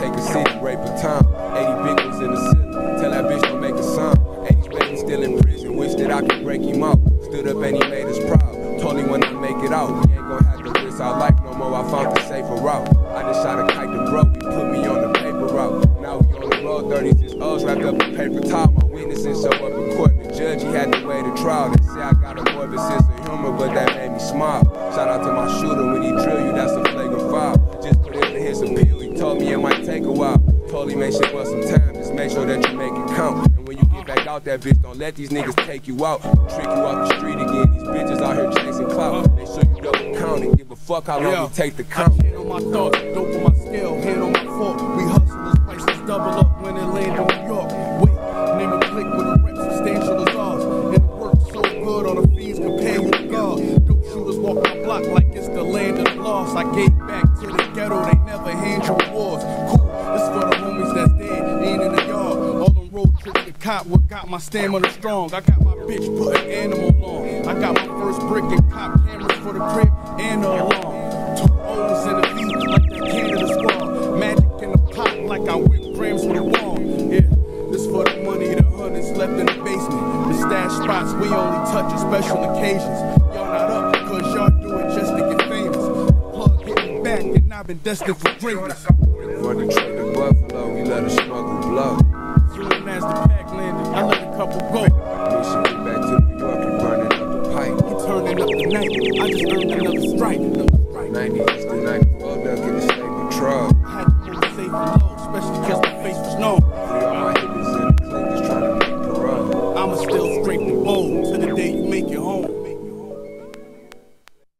take a seat, rape a time. 80 ones in the city. Tell that bitch don't make a sign. 80 baby still in prison. Wish that I could break him up. Stood up and he made us proud. Told him when I make it out. We ain't gonna have to risk our life no more. I found the safer route. I just shot a kite to bro. He put me on the paper route. Now we on the road. 36 Us wrapped up in paper towel. My witnesses show up in court. The judge, he had to wait a trial. They say I got a morbid sense of humor, but that made me smile. Shout out to that you make it count. And when you get back out that bitch, don't let these niggas take you out. Trick you off the street again. These bitches out here chasing clout. They sure you double count and give a fuck how long Yo, it take to count. Hand on my thoughts, dope on my scale, hand on my fork. We hustlers, prices double up when it land in New York. Wait, name a click with a rep substantial as ours. It works so good on the fees compare you to God. Dope shooters walk my block like it's the land of the lost. I gave back to the ghetto, they never hand you awards. Cop, what got my stamina strong. I got my bitch putting animal on. I got my first brick and cop cameras for the crib and the alarm. Two O's in the V like the Canada squad. Magic in the pot like I whip grams for the wall. Yeah, this for the money, the hundreds left in the basement. The stash spots we only touch on special occasions. Y'all not up because y'all do it just to get famous. Plug hit me back and I've been destined for greatness. For the trip to Buffalo, we let a smuggle blow. night. I just earned another strike. Another strike. 90 is the night. Well, now get the snake patrol. I had to go safe and low, especially because my face was known.